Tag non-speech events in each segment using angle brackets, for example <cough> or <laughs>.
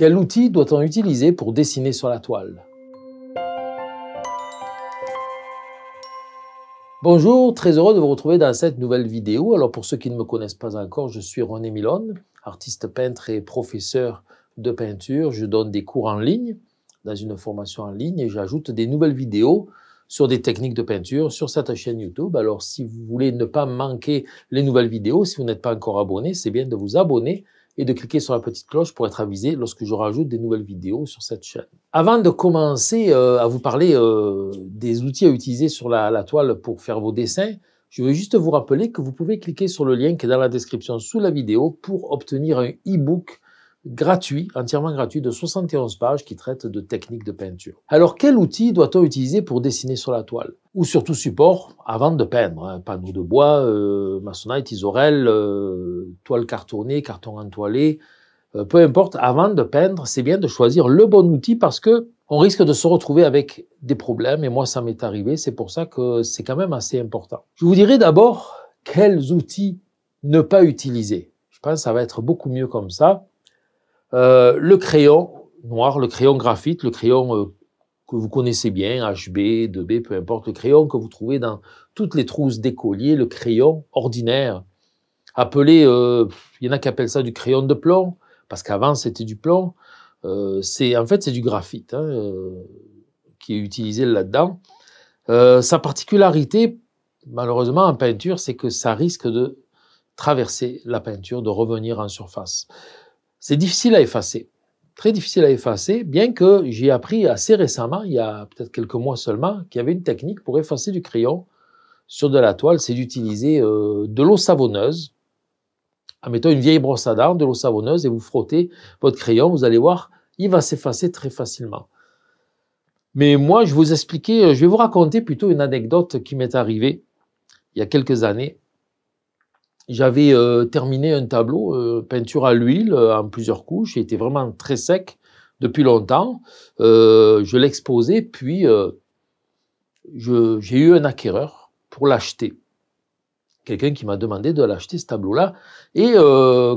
Quel outil doit-on utiliser pour dessiner sur la toile? Bonjour, très heureux de vous retrouver dans cette nouvelle vidéo. Alors pour ceux qui ne me connaissent pas encore, je suis René Milone, artiste peintre et professeur de peinture. Je donne des cours en ligne, dans une formation en ligne, et j'ajoute des nouvelles vidéos sur des techniques de peinture sur cette chaîne YouTube. Alors si vous voulez ne pas manquer les nouvelles vidéos, si vous n'êtes pas encore abonné, c'est bien de vous abonner et de cliquer sur la petite cloche pour être avisé lorsque je rajoute des nouvelles vidéos sur cette chaîne. Avant de commencer euh, à vous parler euh, des outils à utiliser sur la, la, toile pour faire vos dessins, je veux juste vous rappeler que vous pouvez cliquer sur le lien qui est dans la description sous la vidéo pour obtenir un e-book gratuit, entièrement gratuit, de 71 pages qui traite de techniques de peinture. Alors, quel outil doit-on utiliser pour dessiner sur la toile? Ou sur tout support, avant de peindre. Hein, panneau de bois, euh, maçonnite, isorel, euh, toile cartonnée, carton entoilé, euh, peu importe, avant de peindre, c'est bien de choisir le bon outil parce que on risque de se retrouver avec des problèmes, et moi ça m'est arrivé, c'est pour ça que c'est quand même assez important. Je vous dirai d'abord quels outils ne pas utiliser. Je pense que ça va être beaucoup mieux comme ça. Euh, le crayon noir, le crayon graphite, le crayon euh, que vous connaissez bien, HB, 2B, peu importe, le crayon que vous trouvez dans toutes les trousses d'écoliers, le crayon ordinaire, appelé, euh, il y en a qui appellent ça du crayon de plomb, parce qu'avant c'était du plomb. c'est en fait c'est du graphite hein, qui est utilisé là-dedans. sa particularité, malheureusement en peinture, c'est que ça risque de traverser la peinture, de revenir en surface c'est difficile à effacer. Très difficile à effacer, bien que j'ai appris assez récemment, il y a peut-être quelques mois seulement, qu'il y avait une technique pour effacer du crayon sur de la toile, c'est d'utiliser euh, de l'eau savonneuse. Admettons une vieille brosse à dents, de l'eau savonneuse, et vous frottez votre crayon, vous allez voir, il va s'effacer très facilement. Mais moi, je vous expliquer, je vais vous raconter plutôt une anecdote qui m'est arrivée il y a quelques années j'avais euh, terminé un tableau, euh, peinture à l'huile, euh, en plusieurs couches, il était vraiment très sec depuis longtemps. je l'exposais, puis j'ai eu un acquéreur pour l'acheter. Quelqu'un qui m'a demandé de l'acheter, ce tableau-là. Et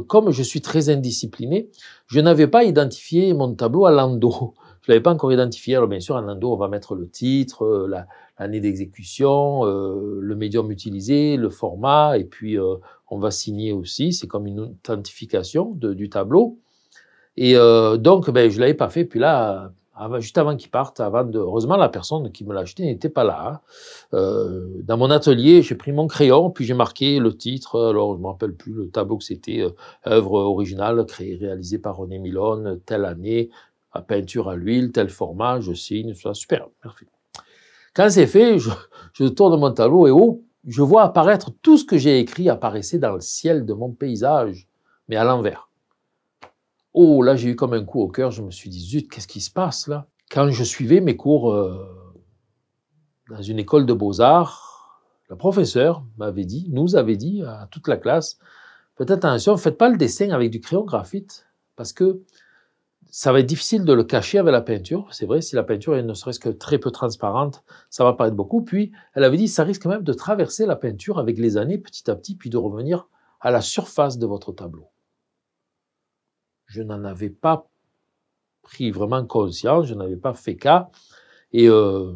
comme je suis très indiscipliné, je n'avais pas identifié mon tableau à l'endo. Je l'avais pas encore identifié. Alors bien sûr, à l'endo, on va mettre le titre, l'année d'exécution, le médium utilisé, le format, et puis on va signer aussi, c'est comme une authentification du tableau. Et euh, donc, ben, je ne l'avais pas fait. Puis là, juste avant qu'il parte, heureusement, la personne qui me l'a acheté n'était pas là. Hein. Euh, dans mon atelier, j'ai pris mon crayon, puis j'ai marqué le titre. Alors, je ne me rappelle plus le tableau que c'était. Euh, œuvre originale, créée, réalisée par René Milone, telle année, à peinture à l'huile, tel format, je signe, ça, super, merci. Quand c'est fait, je, tourne mon tableau et oh, je vois apparaître tout ce que j'ai écrit apparaissait dans le ciel de mon paysage, mais à l'envers. Oh, là, j'ai eu comme un coup au cœur, je me suis dit, zut, qu'est-ce qui se passe là? Quand je suivais mes cours euh, dans une école de beaux-arts, le professeur m'avait dit, nous avait dit à toute la classe, faites attention, faites pas le dessin avec du crayon graphite, parce que ça va être difficile de le cacher avec la peinture. C'est vrai, si la peinture est ne serait-ce que très peu transparente, ça va paraître beaucoup. Puis, elle avait dit, ça risque même de traverser la peinture avec les années, petit à petit, puis de revenir à la surface de votre tableau. Je n'en avais pas pris vraiment conscience, je n'avais pas fait cas, et euh,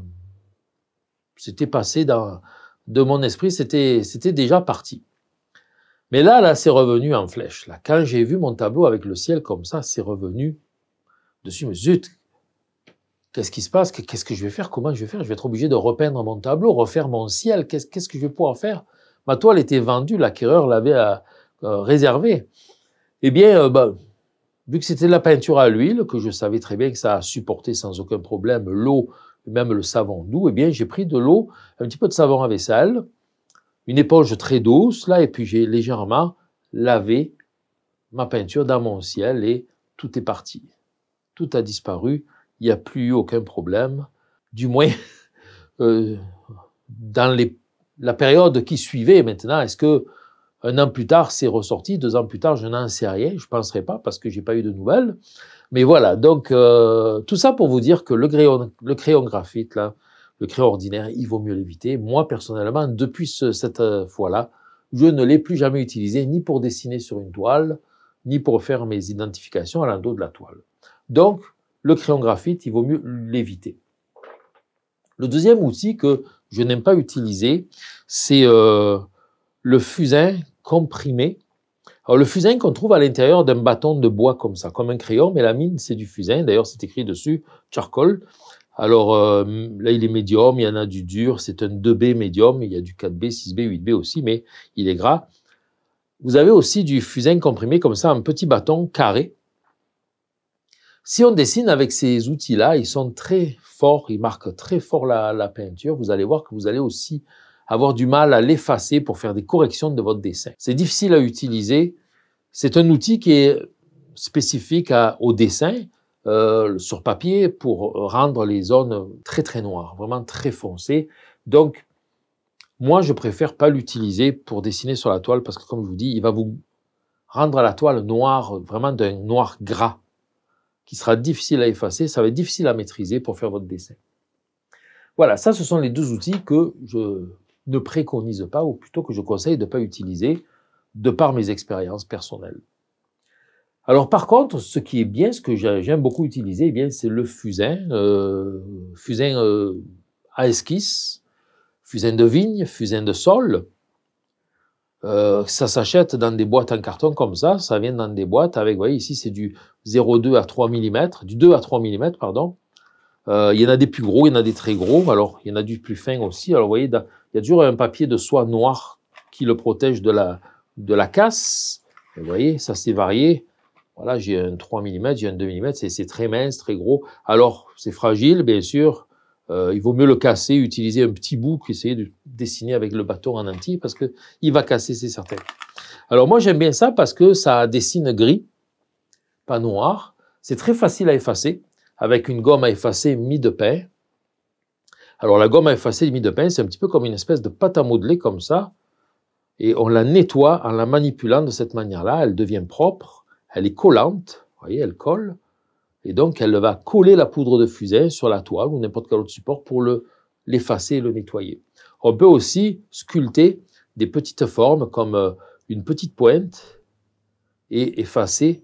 c'était passé dans, de mon esprit, c'était déjà parti. Mais là, là, c'est revenu en flèche. Là, quand j'ai vu mon tableau avec le ciel comme ça, c'est revenu dessus, mais zut, qu'est-ce qui se passe? Qu'est-ce que je vais faire? Comment je vais faire? Je vais être obligé de repeindre mon tableau, refaire mon ciel. Qu'est-ce que je vais pouvoir faire? Ma toile était vendue, l'acquéreur l'avait euh, euh, réservée. Eh bien, euh, bah, vu que c'était de la peinture à l'huile, que je savais très bien que ça a supporté sans aucun problème l'eau, même le savon doux, eh bien, j'ai pris de l'eau, un petit peu de savon à vaisselle, une éponge très douce, là, et puis j'ai légèrement lavé ma peinture dans mon ciel et tout est parti tout a disparu, il n'y a plus eu aucun problème, du moins <laughs> euh, dans la période qui suivait maintenant. Est-ce que un an plus tard c'est ressorti, deux ans plus tard je n'en sais rien, je ne penserai pas parce que j'ai pas eu de nouvelles. Mais voilà, donc euh, tout ça pour vous dire que le crayon, graphite, le crayon ordinaire, il vaut mieux l'éviter. Moi personnellement, depuis cette euh, fois-là, je ne l'ai plus jamais utilisé ni pour dessiner sur une toile, ni pour faire mes identifications à l'endos de la toile. Donc, le crayon graphite, il vaut mieux l'éviter. Le deuxième outil que je n'aime pas utiliser, c'est euh, le fusain comprimé. Alors, le fusain qu'on trouve à l'intérieur d'un bâton de bois comme ça, comme un crayon, mais la mine, c'est du fusain. D'ailleurs, c'est écrit dessus charcoal. Alors euh, là, il est médium, il y en a du dur, c'est un 2B médium, il y a du 4B, 6B, 8B aussi, mais il est gras. Vous avez aussi du fusain comprimé comme ça, un petit bâton carré. Si on dessine avec ces outils-là, ils sont très forts, ils marquent très fort la, peinture. Vous allez voir que vous allez aussi avoir du mal à l'effacer pour faire des corrections de votre dessin. C'est difficile à utiliser. C'est un outil qui est spécifique au dessin, euh, sur papier pour rendre les zones très très noires, vraiment très foncées. Donc, moi, je préfère pas l'utiliser pour dessiner sur la toile parce que, comme je vous dis, il va vous rendre la toile noire, vraiment d'un noir gras, qui sera difficile à effacer, ça va être difficile à maîtriser pour faire votre dessin. Voilà, ça, ce sont les deux outils que je ne préconise pas, ou plutôt que je conseille de ne pas utiliser, de par mes expériences personnelles. Alors par contre, ce qui est bien, ce que j'aime beaucoup utiliser, eh bien c'est le fusain, euh, fusain euh, à esquisse, fusain de vigne, fusain de sol. Euh, ça s'achète dans des boîtes en carton comme ça, ça vient dans des boîtes avec, vous voyez ici c'est du 0,2 à 3 mm, du 2 à 3 mm, pardon. Euh, il y en a des plus gros, il y en a des très gros, alors il y en a du plus fin aussi. Alors vous voyez, il y a toujours un papier de soie noir qui le protège de la, de la casse. vous voyez, ça c'est varié. Voilà, j'ai un 3 mm, j'ai un 2 mm, c'est très mince, très gros. Alors, c'est fragile, bien sûr. Euh, il vaut mieux le casser, utiliser un petit bout qu'essayer de dessiner avec le bâton en entier parce que il va casser, c'est certain. Alors moi j'aime bien ça parce que ça dessine gris, pas noir. C'est très facile à effacer avec une gomme à effacer mi de pain. Alors la gomme à effacer mi de pain, c'est un petit peu comme une espèce de pâte à modeler comme ça. Et on la nettoie en la manipulant de cette manière-là. Elle devient propre elle est collante, vous voyez, elle colle, et donc elle va coller la poudre de fusain sur la toile ou n'importe quel autre support pour l'effacer et le nettoyer. On peut aussi sculpter des petites formes comme euh, une petite pointe et effacer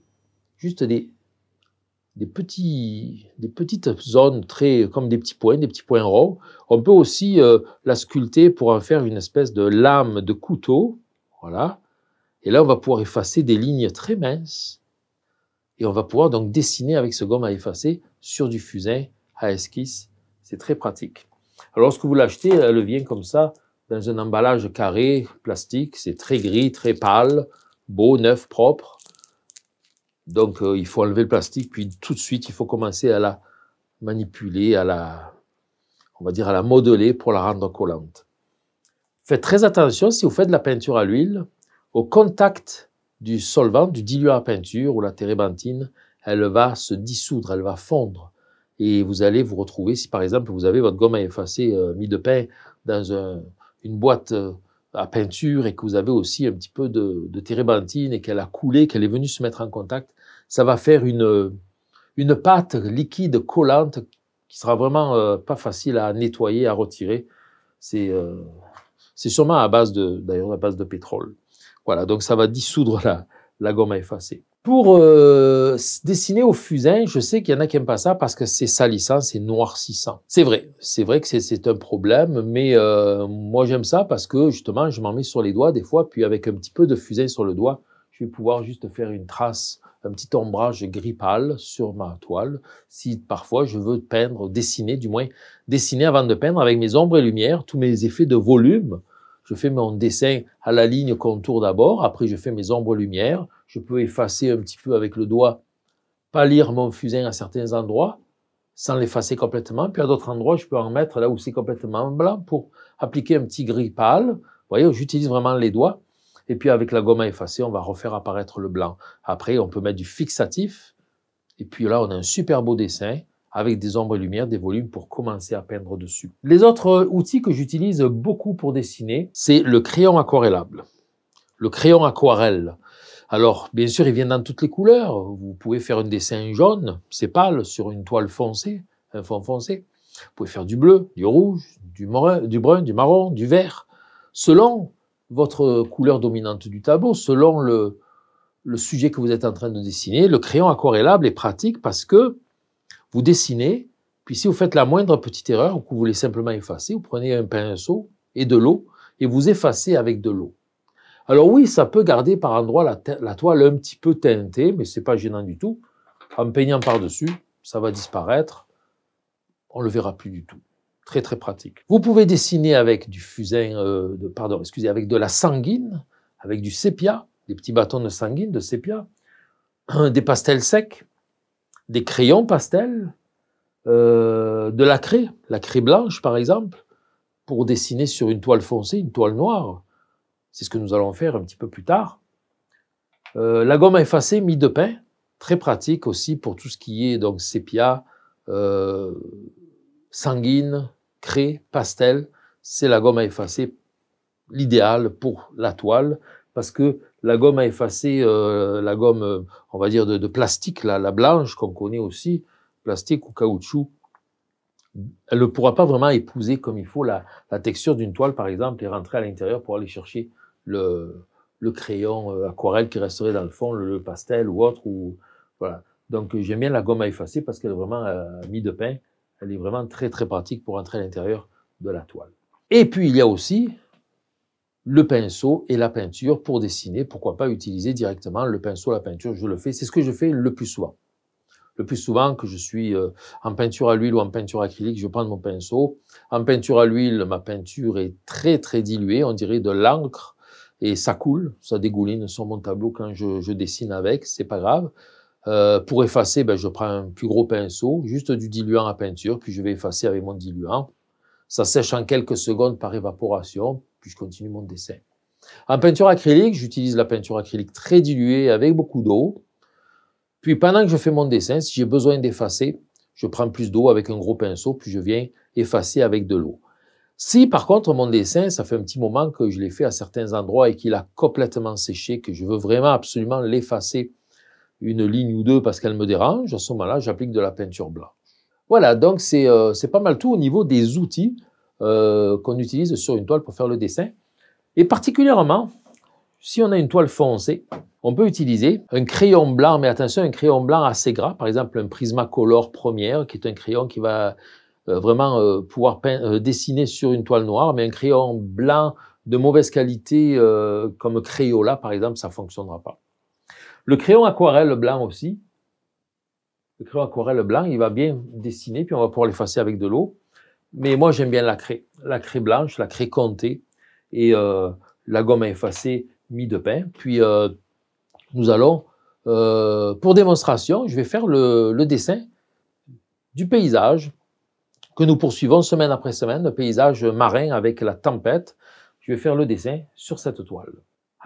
juste des, petites zones très comme des petits points, des petits points ronds. On peut aussi euh, la sculpter pour en faire une espèce de lame de couteau, voilà, et là, on va pouvoir effacer des lignes très minces. Et on va pouvoir donc dessiner avec ce gomme à effacer sur du fusain à esquisse. C'est très pratique. Alors, lorsque vous l'achetez, elle vient comme ça, dans un emballage carré, plastique. C'est très gris, très pâle, beau, neuf, propre. Donc, euh, il faut enlever le plastique, puis tout de suite, il faut commencer à la manipuler, à la, on va dire, à la modeler pour la rendre collante. Faites très attention si vous faites de la peinture à l'huile au contact du solvant, du diluant à peinture ou la térébenthine, elle va se dissoudre, elle va fondre. Et vous allez vous retrouver, si par exemple vous avez votre gomme à effacer euh, mis de pain dans une boîte euh, à peinture et que vous avez aussi un petit peu de, de térébenthine et qu'elle a coulé, qu'elle est venue se mettre en contact, ça va faire une, pâte liquide collante qui sera vraiment euh, pas facile à nettoyer, à retirer. C'est sûrement à base d'ailleurs, à base de pétrole. Voilà, donc ça va dissoudre la, la gomme à effacer. Pour euh, dessiner au fusain, je sais qu'il y en a qui n'aiment pas ça parce que c'est salissant, c'est noircissant. C'est vrai, c'est vrai que c'est un problème, mais euh, moi j'aime ça parce que justement je m'en mets sur les doigts des fois, puis avec un petit peu de fusain sur le doigt, je vais pouvoir juste faire une trace, un petit ombrage gris pâle sur ma toile. Si parfois je veux peindre, dessiner, du moins dessiner avant de peindre avec mes ombres et lumières, tous mes effets de volume, je fais mon dessin à la ligne contour d'abord, après je fais mes ombres-lumières, je peux effacer un petit peu avec le doigt, pas lire mon fusain à certains endroits, sans l'effacer complètement, puis à d'autres endroits, je peux en mettre là où c'est complètement blanc pour appliquer un petit gris pâle. Vous voyez, j'utilise vraiment les doigts. Et puis avec la gomme à effacer, on va refaire apparaître le blanc. Après, on peut mettre du fixatif. Et puis là, on a un super beau dessin avec des ombres et lumières, des volumes pour commencer à peindre dessus. Les autres outils que j'utilise beaucoup pour dessiner, c'est le crayon aquarellable. Le crayon aquarelle. Alors, bien sûr, il vient dans toutes les couleurs. Vous pouvez faire un dessin jaune, c'est pâle, sur une toile foncée, un fond foncé. Vous pouvez faire du bleu, du rouge, du, du brun, du marron, du vert, selon votre couleur dominante du tableau, selon le, le sujet que vous êtes en train de dessiner. Le crayon aquarellable est pratique parce que vous dessinez, puis si vous faites la moindre petite erreur ou que vous voulez simplement effacer, vous prenez un pinceau et de l'eau et vous effacez avec de l'eau. Alors oui, ça peut garder par endroits la, toile un petit peu teintée, mais c'est pas gênant du tout. En peignant par-dessus, ça va disparaître. On le verra plus du tout. Très très pratique. Vous pouvez dessiner avec du fusain, euh, de, pardon, excusez, avec de la sanguine, avec du sépia, des petits bâtons de sanguine, de sépia, <clears throat> des pastels secs, des crayons pastels, euh, de la craie, la craie blanche par exemple, pour dessiner sur une toile foncée, une toile noire. C'est ce que nous allons faire un petit peu plus tard. Euh, la gomme à effacer, mie de pain, très pratique aussi pour tout ce qui est donc sépia, euh, sanguine, craie, pastel. C'est la gomme à effacer l'idéal pour la toile parce que la gomme à effacer, euh, la gomme, on va dire, de, plastique, la, blanche qu'on connaît aussi, plastique ou caoutchouc, elle ne pourra pas vraiment épouser comme il faut la, texture d'une toile, par exemple, et rentrer à l'intérieur pour aller chercher le, crayon euh, aquarelle qui resterait dans le fond, le, pastel ou autre. Donc j'aime bien la gomme à effacer parce qu'elle est vraiment euh, mise de pain. Elle est vraiment très très pratique pour rentrer à l'intérieur de la toile. Et puis il y a aussi le pinceau et la peinture pour dessiner. Pourquoi pas utiliser directement le pinceau, la peinture? Je le fais. C'est ce que je fais le plus souvent. Le plus souvent que je suis euh, en peinture à l'huile ou en peinture acrylique, je prends mon pinceau. En peinture à l'huile, ma peinture est très très diluée, on dirait de l'encre, et ça coule, ça dégouline sur mon tableau quand je, dessine avec, c'est pas grave. Euh, pour effacer, ben, je prends un plus gros pinceau, juste du diluant à peinture, puis je vais effacer avec mon diluant. Ça sèche en quelques secondes par évaporation, puis je continue mon dessin. En peinture acrylique, j'utilise la peinture acrylique très diluée avec beaucoup d'eau. Puis pendant que je fais mon dessin, si j'ai besoin d'effacer, je prends plus d'eau avec un gros pinceau, puis je viens effacer avec de l'eau. Si par contre mon dessin, ça fait un petit moment que je l'ai fait à certains endroits et qu'il a complètement séché, que je veux vraiment absolument l'effacer une ligne ou deux parce qu'elle me dérange, à ce moment-là, j'applique de la peinture blanche. Voilà, donc c'est euh, pas mal tout au niveau des outils euh, qu'on utilise sur une toile pour faire le dessin. Et particulièrement, si on a une toile foncée, on peut utiliser un crayon blanc, mais attention, un crayon blanc assez gras, par exemple un Prismacolor première, qui est un crayon qui va euh, vraiment pouvoir dessiner sur une toile noire, mais un crayon blanc de mauvaise qualité comme Crayola, par exemple, ça fonctionnera pas. Le crayon aquarelle blanc aussi, le crayon aquarelle blanc, il va bien dessiner, puis on va pouvoir l'effacer avec de l'eau. Mais moi, j'aime bien la craie, la craie blanche, la craie comptée et euh, la gomme à effacer mis de pain. Puis, euh, nous allons, euh, pour démonstration, je vais faire le, le, dessin du paysage que nous poursuivons semaine après semaine, le paysage marin avec la tempête. Je vais faire le dessin sur cette toile.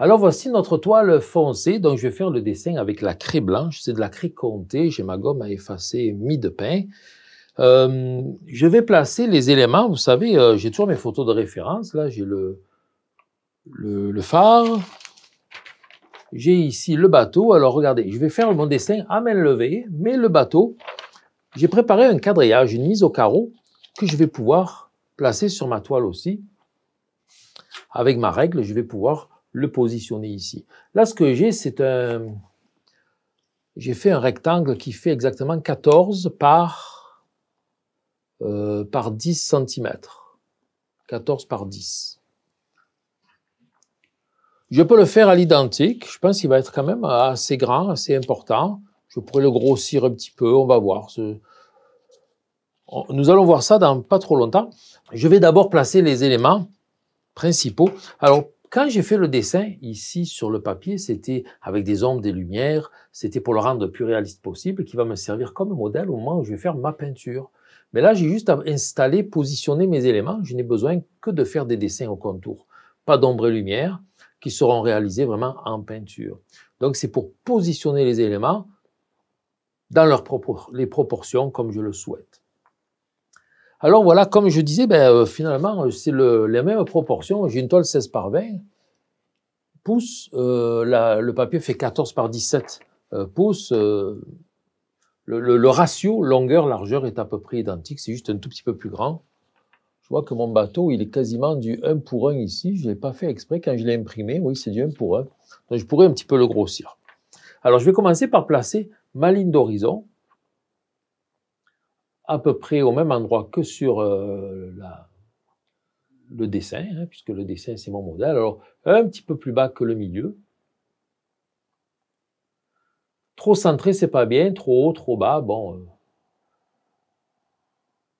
Alors voici notre toile foncée, donc je vais faire le dessin avec la craie blanche, c'est de la craie comptée, j'ai ma gomme à effacer mis de pain. Euh, je vais placer les éléments. Vous savez, euh, j'ai toujours mes photos de référence. Là, j'ai le, le, phare. J'ai ici le bateau. Alors, regardez, je vais faire mon dessin à main levée, mais le bateau, j'ai préparé un quadrillage, une mise au carreau que je vais pouvoir placer sur ma toile aussi. Avec ma règle, je vais pouvoir le positionner ici. Là, ce que j'ai, c'est un... J'ai fait un rectangle qui fait exactement 14 par euh, par 10 cm. 14 par 10. Je peux le faire à l'identique. Je pense qu'il va être quand même assez grand, assez important. Je pourrais le grossir un petit peu, on va voir. Nous allons voir ça dans pas trop longtemps. Je vais d'abord placer les éléments principaux. Alors, quand j'ai fait le dessin ici sur le papier, c'était avec des ombres, des lumières, c'était pour le rendre plus réaliste possible, qui va me servir comme modèle au moment où je vais faire ma peinture. Mais là, j'ai juste à installer, positionner mes éléments. Je n'ai besoin que de faire des dessins au contour. Pas d'ombre et lumière qui seront réalisés vraiment en peinture. Donc, c'est pour positionner les éléments dans leurs les proportions comme je le souhaite. Alors voilà, comme je disais, ben, euh, finalement, c'est les mêmes proportions. J'ai une toile 16 par 20 pouces. Euh, le papier fait 14 par 17 euh, pouces le, ratio longueur-largeur est à peu près identique, c'est juste un tout petit peu plus grand. Je vois que mon bateau, il est quasiment du 1 pour 1 ici. Je ne l'ai pas fait exprès quand je l'ai imprimé. Oui, c'est du 1 pour 1. Donc, je pourrais un petit peu le grossir. Alors je vais commencer par placer ma ligne d'horizon à peu près au même endroit que sur euh, le dessin, hein, puisque le dessin c'est mon modèle. Alors un petit peu plus bas que le milieu. Trop centré, c'est pas bien. Trop haut, trop bas, bon. Euh,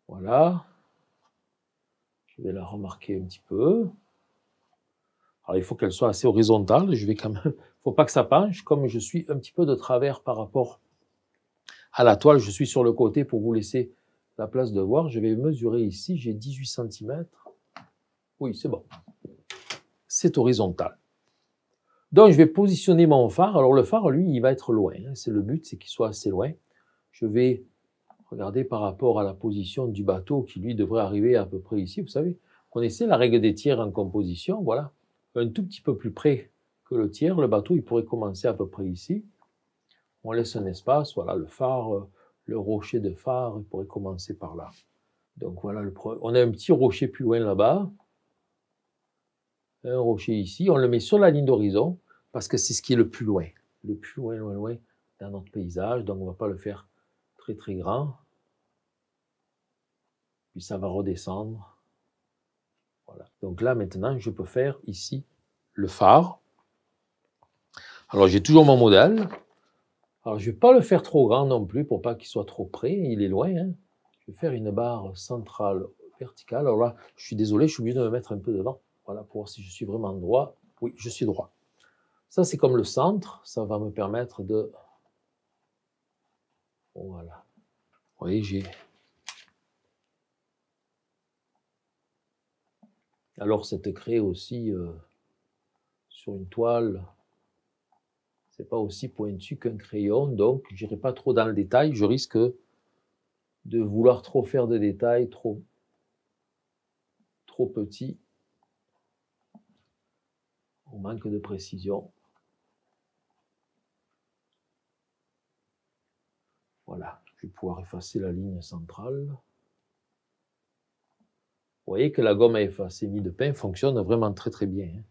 voilà. Je vais la remarquer un petit peu. Alors il faut qu'elle soit assez horizontale. Je vais quand même. <laughs> Faut pas que ça penche. Comme je suis un petit peu de travers par rapport à la toile, je suis sur le côté pour vous laisser la place de voir. Je vais mesurer ici. J'ai 18 cm. Oui, c'est bon. C'est horizontal. Donc, je vais positionner mon phare. Alors, le phare, lui, il va être loin. Hein. C'est le but, c'est qu'il soit assez loin. Je vais regarder par rapport à la position du bateau qui, lui, devrait arriver à peu près ici. Vous savez, connaissez la règle des tiers en composition. Voilà. Un tout petit peu plus près que le tiers, le bateau, il pourrait commencer à peu près ici. On laisse un espace. Voilà, le phare, le rocher de phare, il pourrait commencer par là. Donc, voilà, le on a un petit rocher plus loin là-bas un rocher ici, on le met sur la ligne d'horizon parce que c'est ce qui est le plus loin, le plus loin, loin, loin dans notre paysage. Donc on ne va pas le faire très très grand. Puis ça va redescendre. Voilà. Donc là maintenant, je peux faire ici le phare. Alors j'ai toujours mon modèle. Alors je ne vais pas le faire trop grand non plus pour pas qu'il soit trop près. Il est loin. Hein. Je vais faire une barre centrale verticale. Alors là, je suis désolé, je suis obligé de me mettre un peu devant. Voilà, pour voir si je suis vraiment droit. Oui, je suis droit. Ça, c'est comme le centre. Ça va me permettre de... Voilà. Vous voyez, j'ai... Alors, cette craie aussi, euh, sur une toile, c'est pas aussi pointu qu'un crayon, donc je n'irai pas trop dans le détail. Je risque de vouloir trop faire de détails, trop, trop petit on manque de précision. Voilà, je vais pouvoir effacer la ligne centrale. Vous voyez que la gomme à effacer mis de pain fonctionne vraiment très très bien. Hein.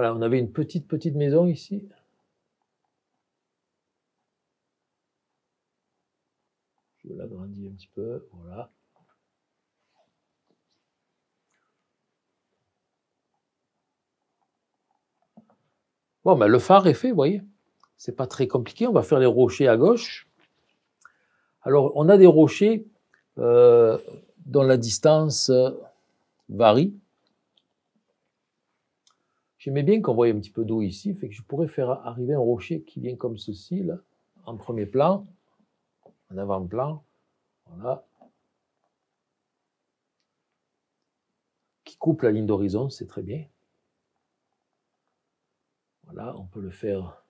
Voilà, on avait une petite, petite maison ici. Je l'agrandis un petit peu, voilà. Bon, ben, le phare est fait, vous voyez. C'est pas très compliqué. On va faire les rochers à gauche. Alors, on a des rochers euh, dont la distance varie. J'aimais bien qu'on voie un petit peu d'eau ici, fait que je pourrais faire arriver un rocher qui vient comme ceci, là, en premier plan, en avant-plan, voilà, qui coupe la ligne d'horizon, c'est très bien. Voilà, on peut le faire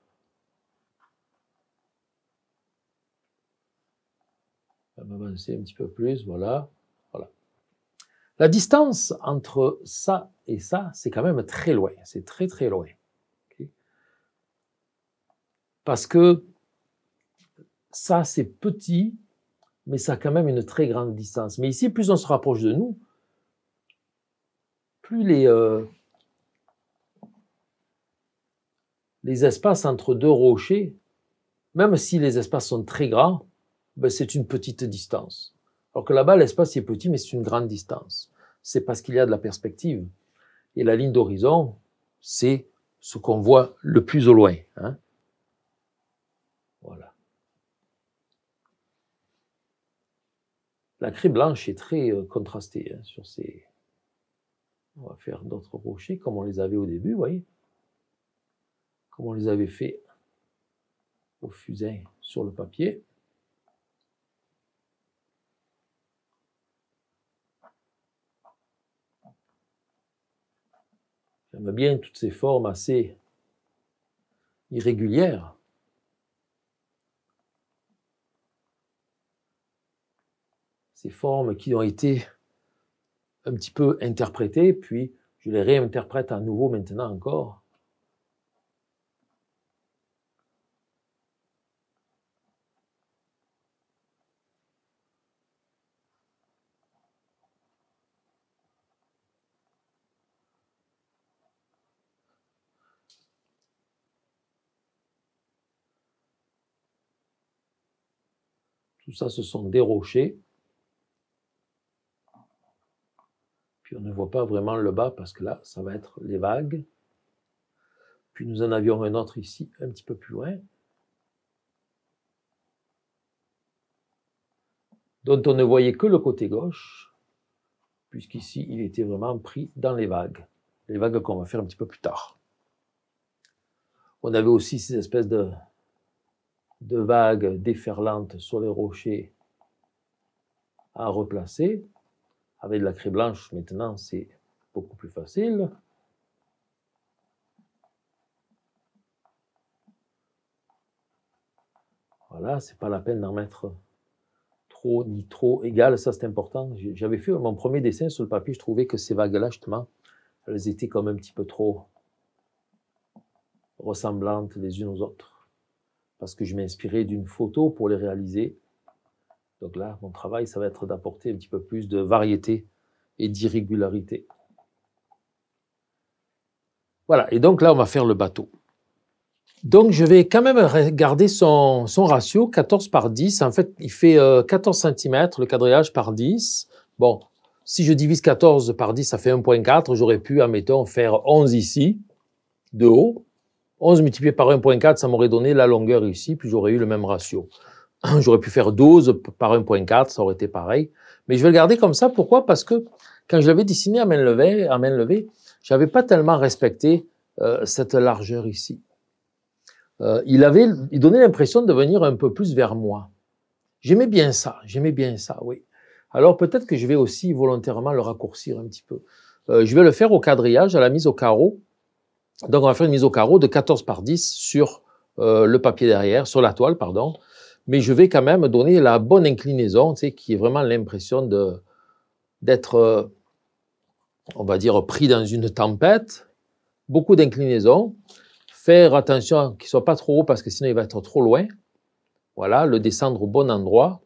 m'avancer un petit peu plus, voilà. La distance entre ça et ça, c'est quand même très loin. C'est très très loin. Parce que ça, c'est petit, mais ça a quand même une très grande distance. Mais ici, plus on se rapproche de nous, plus les, euh, espaces entre deux rochers, même si les espaces sont très grands, ben c'est une petite distance. Alors que là-bas, l'espace est petit, mais c'est une grande distance. C'est parce qu'il y a de la perspective. Et la ligne d'horizon, c'est ce qu'on voit le plus au loin. Hein. Voilà. La craie blanche est très euh, contrastée hein, sur ces... On va faire d'autres rochers comme on les avait au début, vous voyez Comme on les avait fait au fusain sur le papier. J'aime bien toutes ces formes assez irrégulières. Ces formes qui ont été un petit peu interprétées, puis je les réinterprète à nouveau maintenant encore. Tout ça, ce sont des rochers. Puis on ne voit pas vraiment le bas parce que là, ça va être les vagues. Puis nous en avions un autre ici, un petit peu plus loin. dont on ne voyait que le côté gauche, puisqu'ici, il était vraiment pris dans les vagues. Les vagues qu'on va faire un petit peu plus tard. On avait aussi ces espèces de, de vagues déferlantes sur les rochers à replacer. Avec de la craie blanche, maintenant, c'est beaucoup plus facile. Voilà, c'est pas la peine d'en mettre trop ni trop égal, ça c'est important. J'avais fait mon premier dessin sur le papier, je trouvais que ces vagues-là, justement, elles étaient comme un petit peu trop ressemblantes les unes aux autres. Parce que je m'inspirais d'une photo pour les réaliser. Donc là, mon travail, ça va être d'apporter un petit peu plus de variété et d'irrégularité. Voilà, et donc là, on va faire le bateau. Donc, je vais quand même regarder son, ratio, 14 par 10. En fait, il fait 14 euh, cm, le quadrillage par 10. Bon, si je divise 14 par 10, ça fait 1.4. J'aurais pu, admettons, faire 11 ici, de haut. 11 multiplié par 1.4, ça m'aurait donné la longueur ici, puis j'aurais eu le même ratio. <clears throat> J'aurais pu faire 12 par 1.4, ça aurait été pareil. Mais je vais le garder comme ça. Pourquoi? Parce que quand je l'avais dessiné à main levée, à main levée, j'avais pas tellement respecté euh, cette largeur ici. Euh, il, avait, il donnait l'impression de venir un peu plus vers moi. J'aimais bien ça, j'aimais bien ça, oui. Alors peut-être que je vais aussi volontairement le raccourcir un petit peu. Euh, je vais le faire au quadrillage, à la mise au carreau. Donc on va faire une mise au carreau de 14 par 10 sur euh, le papier derrière, sur la toile, pardon. Mais je vais quand même donner la bonne inclinaison, tu sais, qui est vraiment l'impression d'être, on va dire, pris dans une tempête. Beaucoup d'inclinaison. Faire attention qu'il ne soit pas trop haut parce que sinon il va être trop loin. Voilà, le descendre au bon endroit,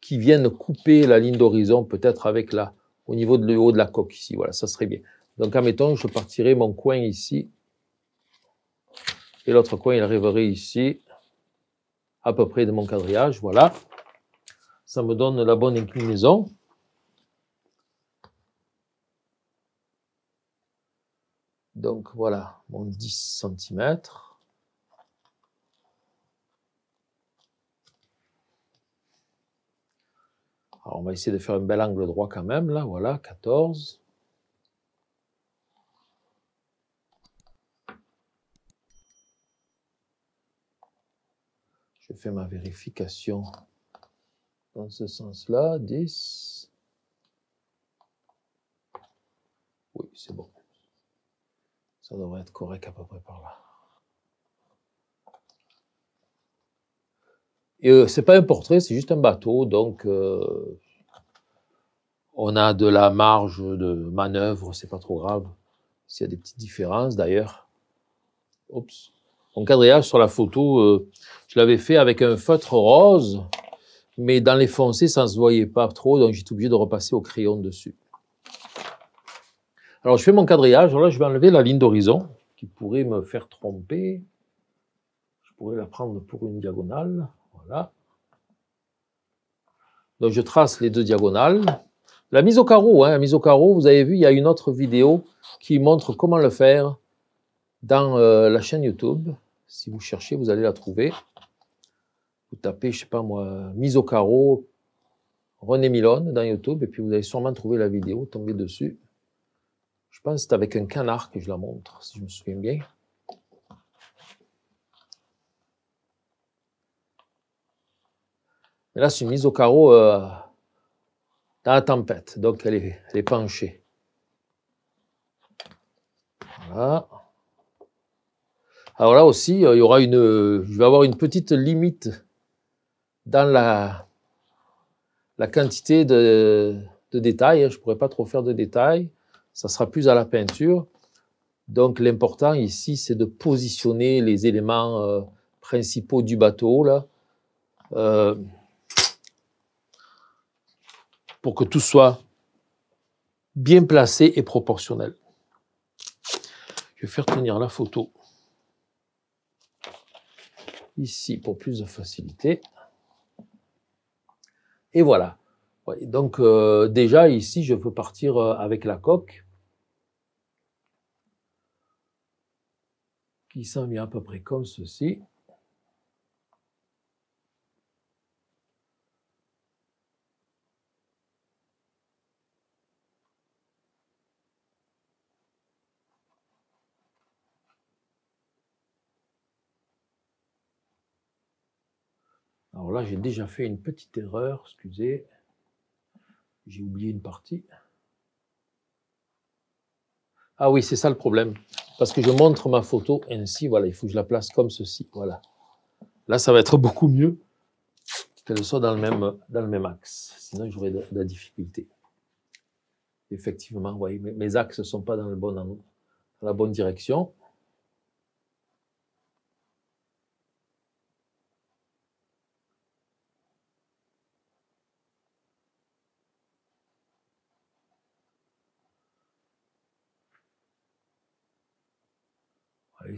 qui vienne couper la ligne d'horizon peut-être avec la, au niveau de le haut de la coque ici. Voilà, ça serait bien. Donc, admettons, je partirai mon coin ici. Et l'autre coin, il arriverait ici, à peu près de mon quadrillage. Voilà. Ça me donne la bonne inclinaison. Donc voilà, mon 10 cm. Alors on va essayer de faire un bel angle droit quand même, là, voilà, 14. Je fais ma vérification dans ce sens-là, 10. Oui, c'est bon. Ça devrait être correct à peu près par là. Et euh, c'est pas un portrait, c'est juste un bateau, donc euh, on a de la marge de manœuvre, c'est pas trop grave. S'il y a des petites différences d'ailleurs. Oups. Mon quadrillage sur la photo, euh, je l'avais fait avec un feutre rose, mais dans les foncés, ça ne se voyait pas trop, donc j'étais obligé de repasser au crayon dessus. Alors, je fais mon quadrillage. Là, je vais enlever la ligne d'horizon qui pourrait me faire tromper. Je pourrais la prendre pour une diagonale. Voilà. Donc, je trace les deux diagonales. La mise au carreau, hein, la mise au carreau, vous avez vu, il y a une autre vidéo qui montre comment le faire dans euh, la chaîne YouTube. Si vous cherchez, vous allez la trouver. Vous tapez, je sais pas moi, mise au carreau, René Milone dans YouTube, et puis vous allez sûrement trouver la vidéo, tomber dessus. Je pense que c'est avec un canard que je la montre, si je me souviens bien. Mais là, c'est une mise au carreau dans la tempête, donc elle est, elle est penchée. Voilà. Alors là aussi, euh, il y aura une, je vais avoir une petite limite dans la, la quantité de, de détails. Je ne pourrais pas trop faire de détails ça sera plus à la peinture. Donc l'important ici, c'est de positionner les éléments euh, principaux du bateau là, euh, pour que tout soit bien placé et proportionnel. Je vais faire tenir la photo ici pour plus de facilité. Et voilà. donc euh, déjà ici, je peux partir euh, avec la coque qui s'en vient à peu près comme ceci. Là, j'ai déjà fait une petite erreur, excusez. J'ai oublié une partie. Ah oui, c'est ça le problème. Parce que je montre ma photo ainsi, voilà, il faut que je la place comme ceci, voilà. Là, ça va être beaucoup mieux qu'elle soit dans le même, dans le même axe. Sinon, j'aurais de, la difficulté. Effectivement, voyez, mes, axes ne sont pas dans, le bon, dans la bonne direction.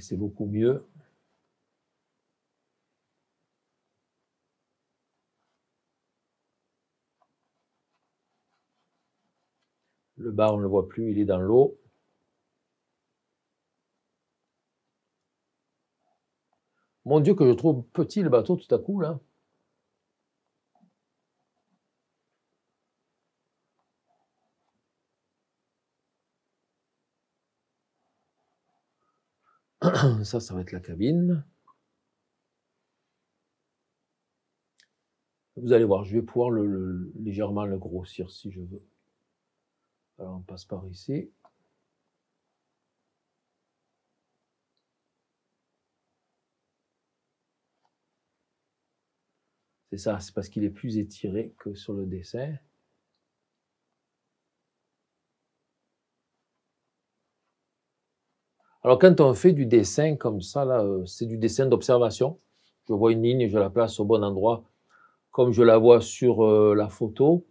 C'est beaucoup mieux. Le bas, on ne le voit plus, il est dans l'eau. Mon Dieu, que je trouve petit le bateau tout à coup, là. <coughs> ça, ça va être la cabine. Vous allez voir, je vais pouvoir légèrement le grossir si je veux. Alors on passe par ici. C'est ça, c'est parce qu'il est plus étiré que sur le dessin. Alors quand on fait du dessin comme ça, là, euh, c'est du dessin d'observation. Je vois une ligne, je la place au bon endroit, comme je la vois sur euh, la photo,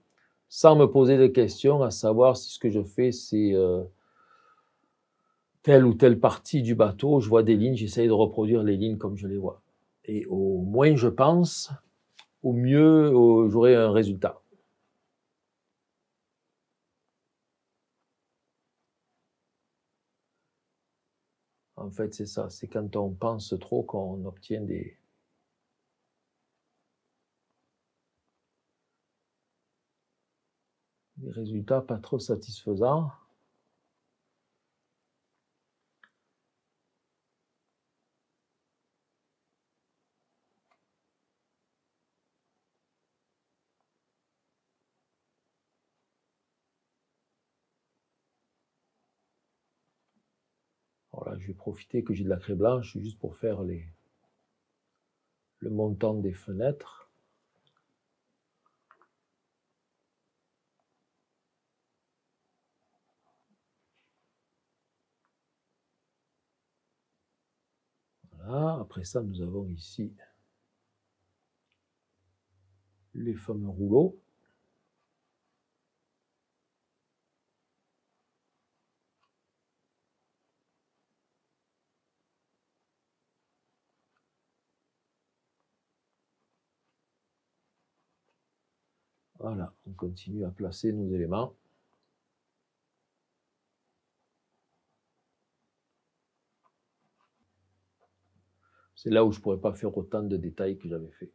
sans me poser de questions à savoir si ce que je fais, c'est euh, telle ou telle partie du bateau. Je vois des lignes, j'essaye de reproduire les lignes comme je les vois. Et au moins je pense, au mieux j'aurai un résultat. En fait, c'est ça. C'est quand on pense trop qu'on obtient des, résultats pas trop satisfaisants. je vais que j'ai de la craie blanche juste pour faire les, le montant des fenêtres. Voilà, après ça, nous avons ici les fameux rouleaux. Voilà, on continue à placer nos éléments. C'est là où je ne pourrais pas faire autant de détails que j'avais fait.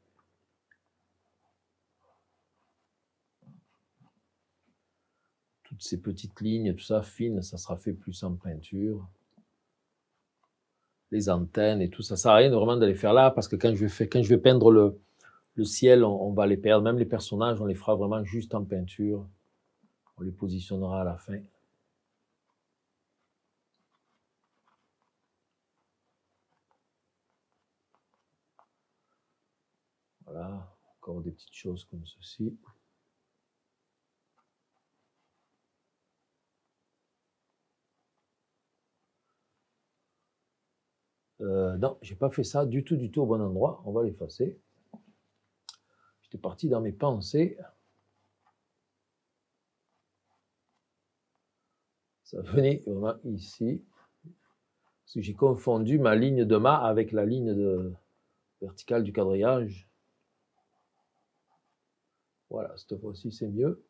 Toutes ces petites lignes, tout ça, fines, ça sera fait plus en peinture. Les antennes et tout ça, ça sert à rien vraiment de les faire là, parce que quand je vais, quand je vais peindre le, le ciel, on, va les perdre. Même les personnages, on les fera vraiment juste en peinture. On les positionnera à la fin. Voilà, encore des petites choses comme ceci. Euh, non, j'ai pas fait ça du tout, du tout au bon endroit. On va l'effacer. J'étais parti dans mes pensées. Ça venait vraiment ici. Parce que j'ai confondu ma ligne de mât avec la ligne de verticale du quadrillage. Voilà, cette fois-ci c'est mieux.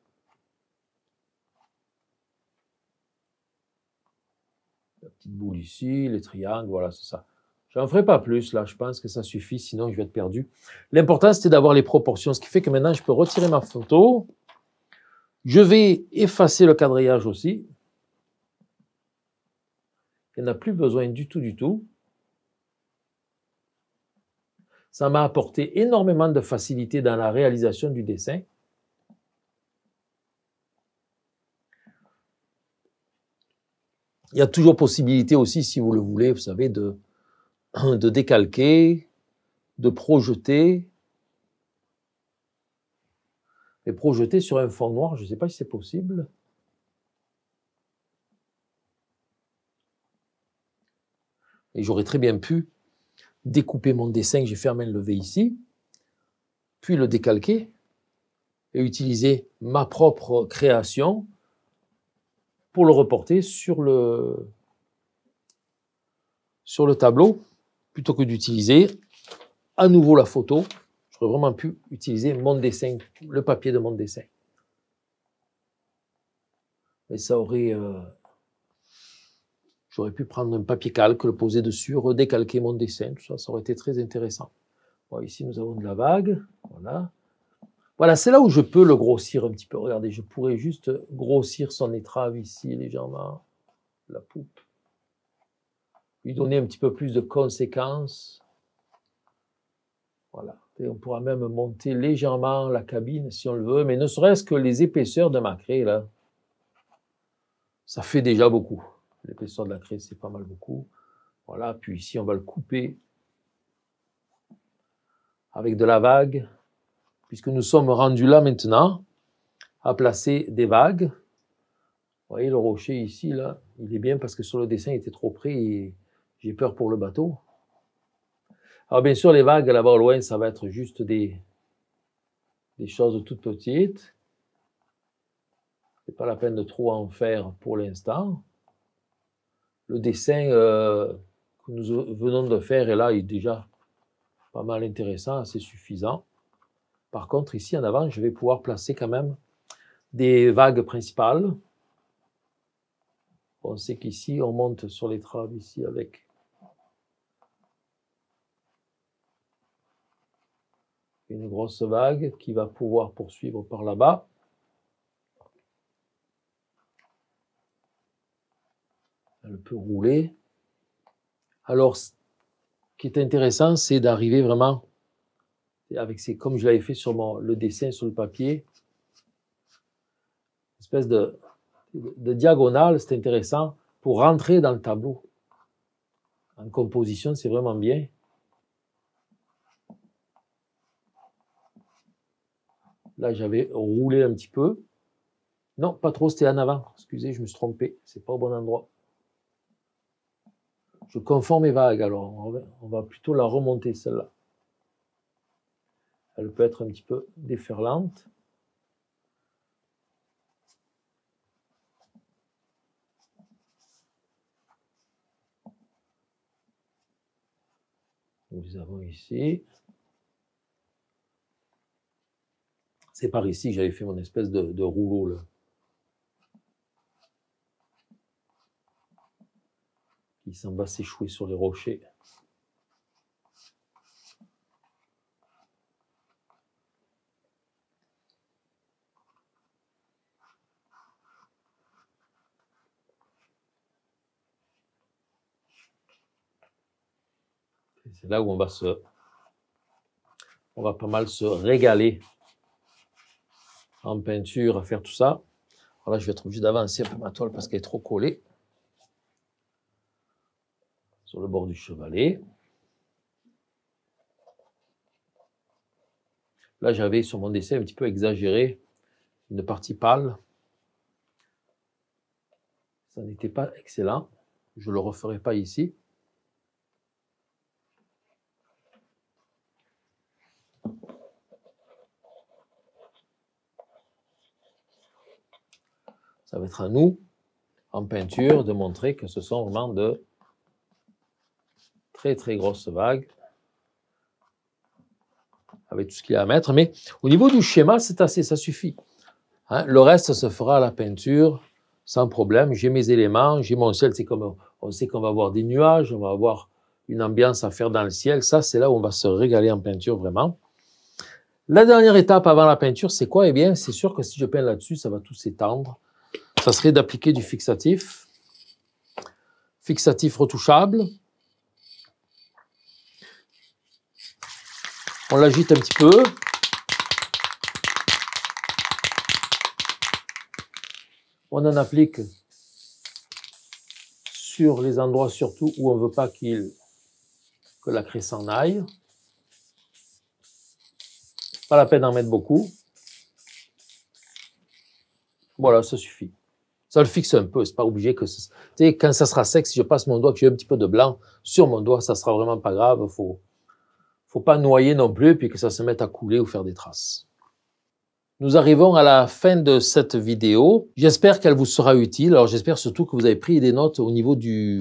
La petite boule ici, les triangles, voilà, c'est ça. Je n'en ferai pas plus là, je pense que ça suffit, sinon je vais être perdu. L'important c'était d'avoir les proportions, ce qui fait que maintenant je peux retirer ma photo. Je vais effacer le quadrillage aussi. Il n'y en a plus besoin du tout, du tout. Ça m'a apporté énormément de facilité dans la réalisation du dessin. Il y a toujours possibilité aussi, si vous le voulez, vous savez, de, de décalquer, de projeter. Et projeter sur un fond noir, je ne sais pas si c'est possible. Et j'aurais très bien pu découper mon dessin que j'ai fait à main ici, puis le décalquer et utiliser ma propre création pour le reporter sur le tableau, plutôt que d'utiliser à nouveau la photo. J'aurais vraiment pu utiliser mon dessin, le papier de mon dessin. Mais ça aurait... Euh, J'aurais pu prendre un papier calque, le poser dessus, redécalquer mon dessin, tout ça, ça aurait été très intéressant. Ici, nous avons de la vague. Voilà. Voilà, c'est là où je peux le grossir un petit peu. Regardez, je pourrais juste grossir son étrave ici légèrement, la poupe. Donner un petit peu plus de conséquences. Voilà. On pourra même monter légèrement la cabine si on le veut, mais ne serait-ce que les épaisseurs de ma craie, là, ça fait déjà beaucoup. L'épaisseur de la craie, c'est pas mal beaucoup. Voilà, puis ici, on va le couper avec de la vague, puisque nous sommes rendus là maintenant à placer des vagues. Vous voyez, le rocher ici, là, il est bien parce que sur le dessin, il était trop près et j'ai peur pour le bateau. Alors bien sûr, les vagues là-bas au loin, ça va être juste des, des choses toutes petites. C'est pas la peine de trop en faire pour l'instant le dessin euh, que nous venons de faire est là, est déjà pas mal intéressant, assez suffisant. Par contre, ici en avant, je vais pouvoir placer quand même des vagues principales. On sait qu'ici, on monte sur les traves ici avec une grosse vague qui va pouvoir poursuivre par là-bas. elle peut rouler. Alors, ce qui est intéressant, c'est d'arriver vraiment avec ces, comme je l'avais fait sur le dessin sur le papier, une espèce de, de, diagonale, c'est intéressant pour rentrer dans le tableau. En composition, c'est vraiment bien. Là, j'avais roulé un petit peu. Non, pas trop, c'était en avant. Excusez, je me suis trompé. C'est pas au bon endroit. Je confonds mes vagues, alors on va plutôt la remonter celle-là. Elle peut être un petit peu déferlante. Nous avons ici. C'est par ici que j'avais fait mon espèce de, rouleau là. Il s'en va s'échouer sur les rochers. C'est là où on va se, on va pas mal se régaler en peinture à faire tout ça. Alors là, je vais être obligé d'avancer un peu ma toile parce qu'elle est trop collée sur le bord du chevalet. Là, j'avais sur mon dessin un petit peu exagéré une partie pâle. Ça n'était pas excellent. Je ne le referai pas ici. Ça va être à nous, en peinture, de montrer que ce sont vraiment de Très très grosse vague. avec tout ce qu'il y a à mettre. Mais au niveau du schéma, c'est assez, ça suffit. Hein. Le reste se fera à la peinture sans problème. J'ai mes éléments, j'ai mon ciel. C'est comme on sait qu'on va avoir des nuages, on va avoir une ambiance à faire dans le ciel. Ça, c'est là où on va se régaler en peinture vraiment. La dernière étape avant la peinture, c'est quoi? Eh bien, c'est sûr que si je peins là-dessus, ça va tout s'étendre. Ça serait d'appliquer du fixatif. Fixatif retouchable. On l'agite un petit peu. On en applique sur les endroits surtout où on ne veut pas qu'il que la craie s'en aille. Pas la peine d'en mettre beaucoup. Voilà, ça suffit. Ça le fixe un peu, c'est pas obligé que... Sais, quand ça sera sec, si je passe mon doigt, que j'ai un petit peu de blanc sur mon doigt, ça sera vraiment pas grave. Faut, faut pas noyer non plus, puis que ça se mette à couler ou faire des traces. Nous arrivons à la fin de cette vidéo. J'espère qu'elle vous sera utile. Alors j'espère surtout que vous avez pris des notes au niveau du,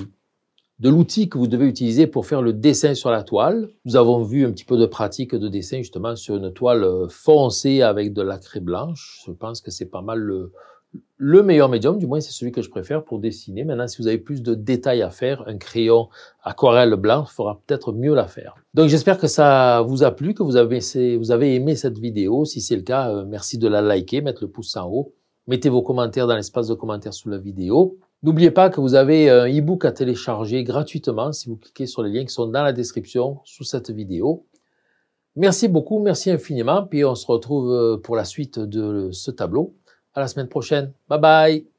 de l'outil que vous devez utiliser pour faire le dessin sur la toile. Nous avons vu un petit peu de pratique de dessin justement sur une toile euh, foncée avec de la craie blanche. Je pense que c'est pas mal le, le meilleur médium, du moins c'est celui que je préfère pour dessiner. Maintenant, si vous avez plus de détails à faire, un crayon aquarelle blanc fera peut-être mieux l'affaire. Donc j'espère que ça vous a plu, que vous avez, vous avez aimé cette vidéo. Si c'est le cas, euh, merci de la liker, mettre le pouce en haut. Mettez vos commentaires dans l'espace de commentaires sous la vidéo. N'oubliez pas que vous avez un e-book à télécharger gratuitement si vous cliquez sur les liens qui sont dans la description sous cette vidéo. Merci beaucoup, merci infiniment, puis on se retrouve euh, pour la suite de ce tableau. À la semaine prochaine. Bye bye